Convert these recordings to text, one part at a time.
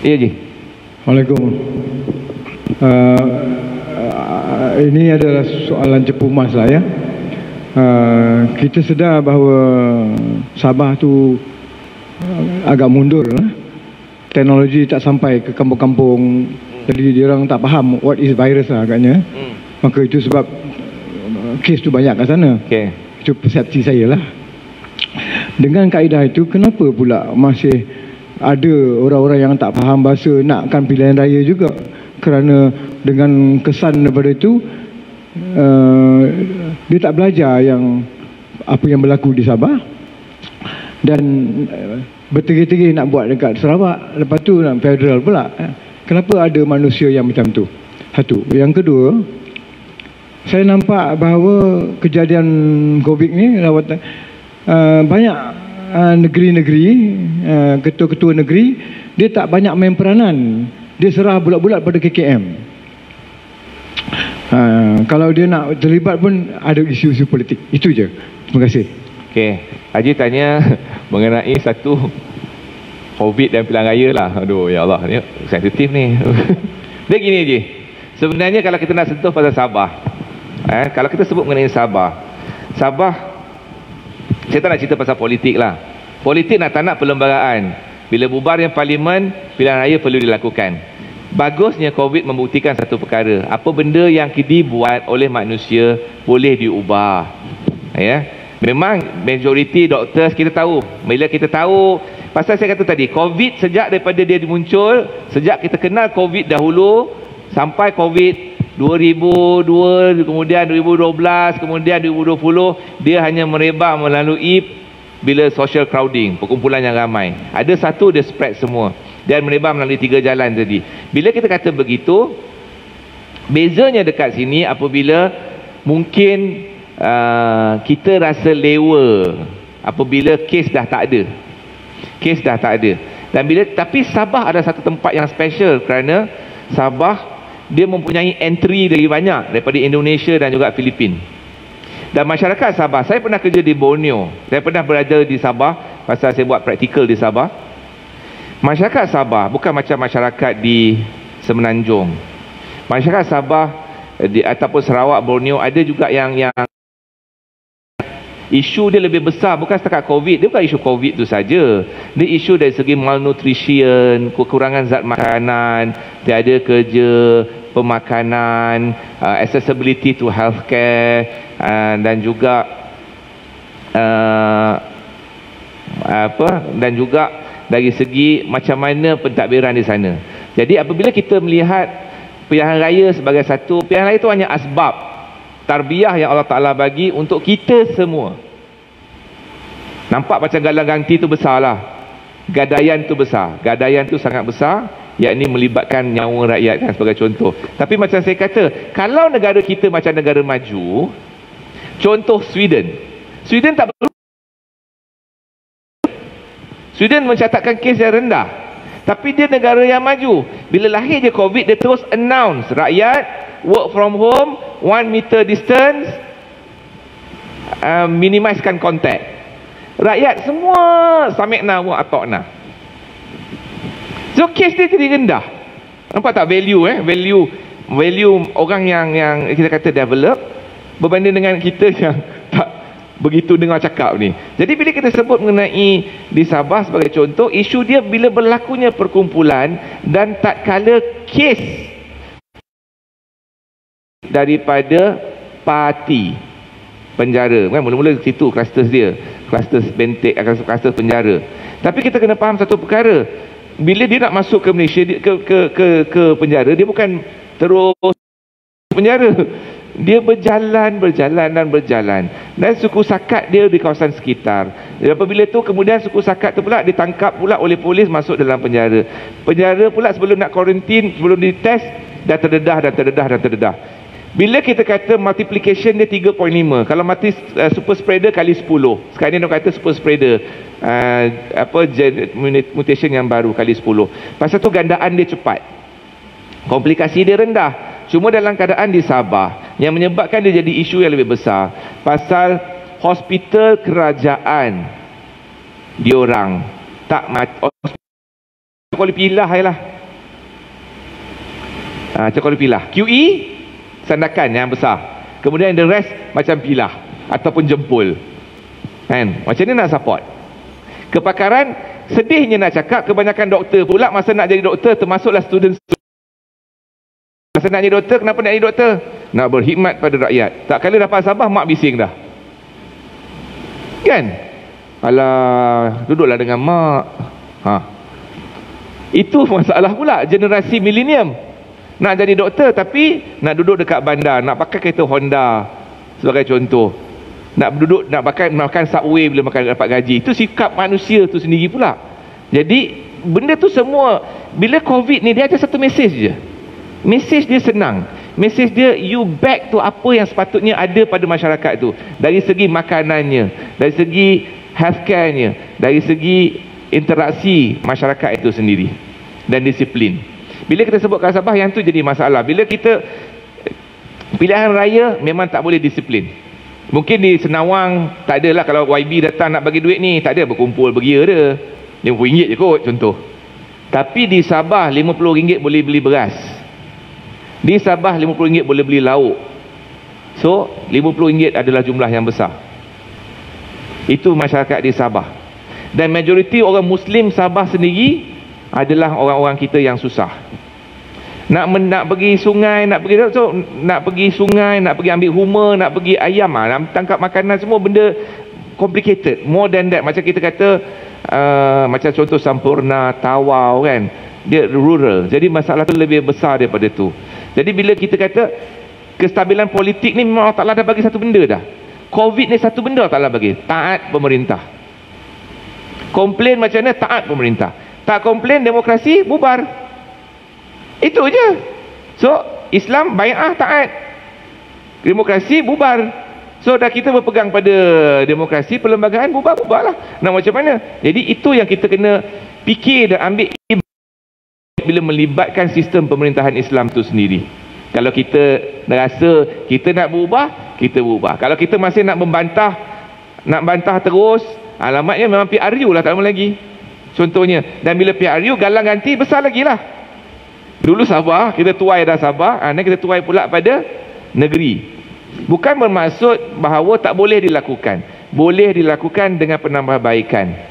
Ya, Ji. Assalamualaikum. Uh, uh, ini adalah soalan cepu mas lah ya. Uh, kita sedar bahawa Sabah tu uh, agak mundur lah. Teknologi tak sampai ke kampung-kampung. Jadi dia orang tak faham what is virus lah agaknya. Hmm. Maka itu sebab uh, kes tu banyak kat sana. Okey. Itu persepsi saya lah. Dengan kaedah itu, kenapa pula masih ada orang-orang yang tak faham bahasa nakkan pilihan raya juga? Kerana dengan kesan daripada itu, uh, dia tak belajar yang apa yang berlaku di Sabah dan uh, bertegi-tegi nak buat dekat Sarawak. Lepas tu nak federal pula. Kenapa ada manusia yang macam tu? Satu. Yang kedua, saya nampak bahawa kejadian COVID ni rawatan uh, banyak negeri-negeri uh, ketua-ketua negeri dia tak banyak main peranan dia serah bulat-bulat pada KKM uh, kalau dia nak terlibat pun ada isu-isu politik itu je terima kasih Okey. Haji tanya mengenai satu COVID dan pilihan raya lah. Aduh, ya Allah. Ni sensitif ni. Dia gini je. Sebenarnya kalau kita nak sentuh pasal Sabah. Eh, kalau kita sebut mengenai Sabah. Sabah, saya tak nak cerita pasal politik lah. Politik nak tak nak perlembagaan. Bila bubar yang parlimen, pilihan raya perlu dilakukan. Bagusnya COVID membuktikan satu perkara. Apa benda yang dibuat oleh manusia boleh diubah. Ya. Memang majoriti doktor kita tahu. Bila kita tahu pasal saya kata tadi COVID sejak daripada dia muncul, sejak kita kenal COVID dahulu sampai COVID 2002 kemudian 2012 kemudian 2020 dia hanya merebak melalui bila social crowding, perkumpulan yang ramai. Ada satu dia spread semua dan merebak melalui tiga jalan tadi. Bila kita kata begitu, bezanya dekat sini apabila mungkin uh, kita rasa lewa apabila kes dah tak ada. Kes dah tak ada. Dan bila tapi Sabah ada satu tempat yang special kerana Sabah dia mempunyai entry dari banyak daripada Indonesia dan juga Filipin. Dan masyarakat Sabah, saya pernah kerja di Borneo. Saya pernah berada di Sabah pasal saya buat praktikal di Sabah. Masyarakat Sabah bukan macam masyarakat di Semenanjung. Masyarakat Sabah eh, di ataupun Sarawak, Borneo ada juga yang yang isu dia lebih besar bukan setakat covid dia bukan isu covid tu saja. Dia isu dari segi malnutrition kekurangan zat makanan tiada kerja pemakanan uh, accessibility to healthcare uh, dan juga uh, apa dan juga dari segi macam mana pentadbiran di sana. Jadi apabila kita melihat pilihan raya sebagai satu pilihan raya itu hanya asbab tarbiyah yang Allah Ta'ala bagi untuk kita semua. Nampak macam galang ganti tu besar lah. Gadaian tu besar. Gadaian tu sangat besar. Yakni melibatkan nyawa rakyat kan sebagai contoh. Tapi macam saya kata, kalau negara kita macam negara maju, contoh Sweden. Sweden tak perlu. Sweden mencatatkan kes yang rendah. Tapi dia negara yang maju. Bila lahir je COVID, dia terus announce rakyat work from home, one meter distance, uh, minimizekan kontak. Rakyat semua samikna wa atokna. So case dia jadi rendah. Nampak tak value eh? Value value orang yang yang kita kata develop berbanding dengan kita yang tak begitu dengar cakap ni. Jadi bila kita sebut mengenai di Sabah sebagai contoh, isu dia bila berlakunya perkumpulan dan tak kala kes daripada parti penjara. Kan mula-mula situ kluster dia kluster bentik kluster penjara. Tapi kita kena faham satu perkara. Bila dia nak masuk ke Malaysia ke, ke ke ke penjara dia bukan terus penjara. Dia berjalan berjalan dan berjalan. Dan suku sakat dia di kawasan sekitar. Dan apabila tu kemudian suku sakat tu pula ditangkap pula oleh polis masuk dalam penjara. Penjara pula sebelum nak kuarantin sebelum dites dah terdedah dan terdedah dan terdedah bila kita kata multiplication dia 3.5 Kalau mati uh, super spreader kali 10 Sekarang ni nak kata super spreader. Uh, Apa mutation yang baru kali 10 Pasal tu gandaan dia cepat. Komplikasi dia rendah. Cuma dalam keadaan di Sabah Yang menyebabkan dia jadi isu yang lebih besar. Pasal hospital kerajaan Diorang. Tak mati. Kuali pilah je lah. Ha, macam kuali pilah. QE sandakan yang besar. Kemudian the rest macam pilah ataupun jempol. Kan? Macam ni nak support? Kepakaran sedihnya nak cakap kebanyakan doktor pula masa nak jadi doktor termasuklah student. Masa nak jadi doktor kenapa nak jadi doktor? Nak berkhidmat pada rakyat. Tak kali dapat sabah mak bising dah. Kan? Alah duduklah dengan mak. Ha. Itu masalah pula generasi milenium nak jadi doktor tapi nak duduk dekat bandar nak pakai kereta Honda sebagai contoh. Nak duduk nak makan makan subway bila makan dapat gaji. Itu sikap manusia tu sendiri pula. Jadi benda tu semua bila covid ni dia ada satu mesej je. Mesej dia senang. Mesej dia you back to apa yang sepatutnya ada pada masyarakat tu. Dari segi makanannya dari segi healthcare-nya dari segi interaksi masyarakat itu sendiri. Dan disiplin bila kita sebut Sabah yang tu jadi masalah bila kita pilihan raya memang tak boleh disiplin Mungkin di Senawang tak adalah kalau YB datang nak bagi duit ni, tak ada berkumpul beria dia. RM50 je kot contoh. Tapi di Sabah RM50 boleh beli beras. Di Sabah RM50 boleh beli lauk. So, RM50 adalah jumlah yang besar. Itu masyarakat di Sabah. Dan majoriti orang Muslim Sabah sendiri adalah orang-orang kita yang susah. Nak men, nak pergi sungai nak pergi so, nak pergi sungai nak pergi ambil huma nak pergi ayam ah nak tangkap makanan semua benda complicated more than that. Macam kita kata uh, macam contoh sampurna tawau kan? Dia rural. Jadi masalah tu lebih besar daripada tu. Jadi bila kita kata kestabilan politik ni memang Allah dah bagi satu benda dah. Covid ni satu benda Allah bagi. Taat pemerintah. Komplain macam mana? Taat pemerintah tak komplain demokrasi bubar itu je. So, Islam bai'ah taat. Demokrasi bubar. So, dah kita berpegang pada demokrasi, perlembagaan bubar-bubarlah. Nak macam mana? Jadi, itu yang kita kena fikir dan ambil bila melibatkan sistem pemerintahan Islam tu sendiri. Kalau kita rasa kita nak berubah, kita berubah. Kalau kita masih nak membantah, nak bantah terus, alamatnya memang PRU lah tak lama lagi. Contohnya. Dan bila PRU galang ganti, besar lagi lah. Dulu Sabah, kita tuai dah Sabah, ha, kita tuai pula pada negeri. Bukan bermaksud bahawa tak boleh dilakukan. Boleh dilakukan dengan penambahbaikan.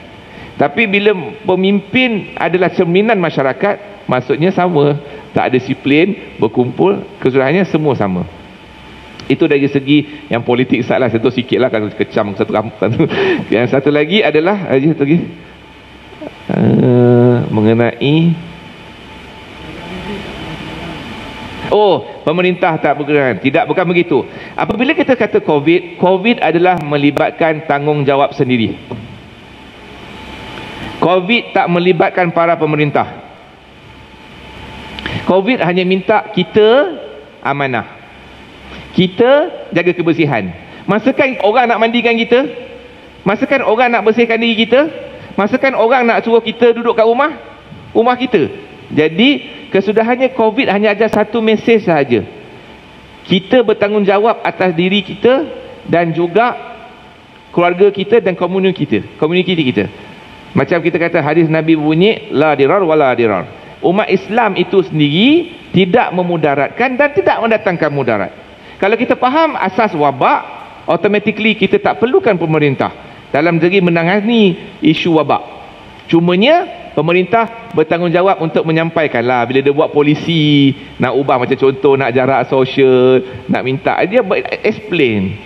Tapi bila pemimpin adalah cerminan masyarakat, maksudnya sama. Tak ada disiplin, berkumpul, keseluruhannya semua sama. Itu dari segi yang politik salah satu sikit lah kalau kecam satu satu. Yang satu lagi adalah aja lagi uh, mengenai Oh, pemerintah tak bergerak. Tidak, bukan begitu. Apabila kita kata COVID, COVID adalah melibatkan tanggungjawab sendiri. COVID tak melibatkan para pemerintah. COVID hanya minta kita amanah. Kita jaga kebersihan. Masakan orang nak mandikan kita? Masakan orang nak bersihkan diri kita? Masakan orang nak suruh kita duduk kat rumah? Rumah kita. Jadi, kesudahannya COVID hanya ada satu mesej sahaja. Kita bertanggungjawab atas diri kita dan juga keluarga kita dan komuniti kita. Komuniti kita. Macam kita kata hadis Nabi bunyi la dirar wala dirar. Umat Islam itu sendiri tidak memudaratkan dan tidak mendatangkan mudarat. Kalau kita faham asas wabak, automatically kita tak perlukan pemerintah dalam segi menangani isu wabak. Cumanya pemerintah bertanggungjawab untuk menyampaikan lah bila dia buat polisi nak ubah macam contoh nak jarak sosial nak minta dia explain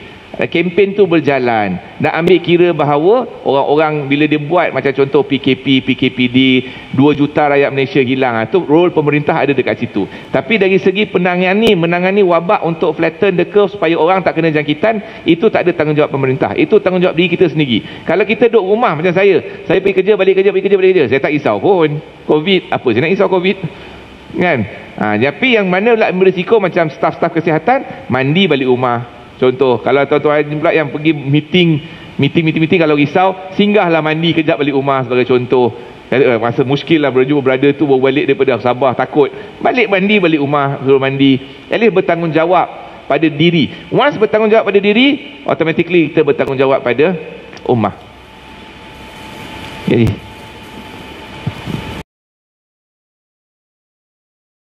kempen tu berjalan. Dan ambil kira bahawa orang-orang bila dia buat macam contoh PKP, PKPD 2 juta rakyat Malaysia hilang. Itu ah, role pemerintah ada dekat situ. Tapi dari segi penangani menangani wabak untuk flatten the curve supaya orang tak kena jangkitan itu tak ada tanggungjawab pemerintah. Itu tanggungjawab diri kita sendiri. Kalau kita duduk rumah macam saya saya pergi kerja balik kerja pergi kerja balik kerja saya tak risau pun. Covid apa saya nak risau covid? Kan? Ha, tapi yang mana berisiko macam staf-staf kesihatan? Mandi balik rumah Contoh, kalau tuan-tuan pula yang pergi meeting, meeting, meeting, meeting, kalau risau, singgahlah mandi kejap balik rumah sebagai contoh. Eh, rasa muskil lah berjumpa brother tu baru balik daripada Sabah, takut. Balik mandi, balik rumah, suruh mandi. At least bertanggungjawab pada diri. Once bertanggungjawab pada diri, automatically kita bertanggungjawab pada ummah. Jadi,